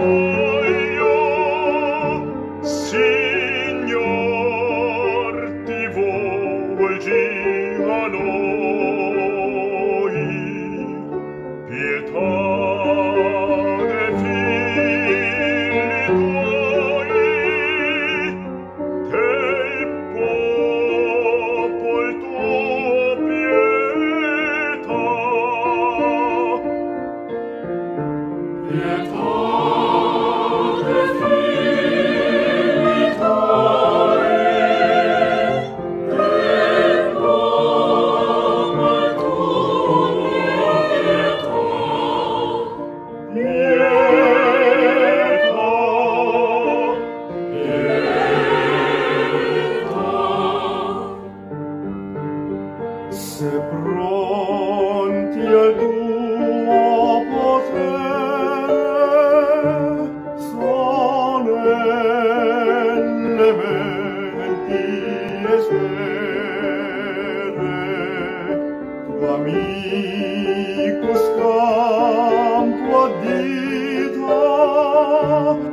Thank you. Sene, sonene, venti e campo addita,